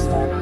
last time.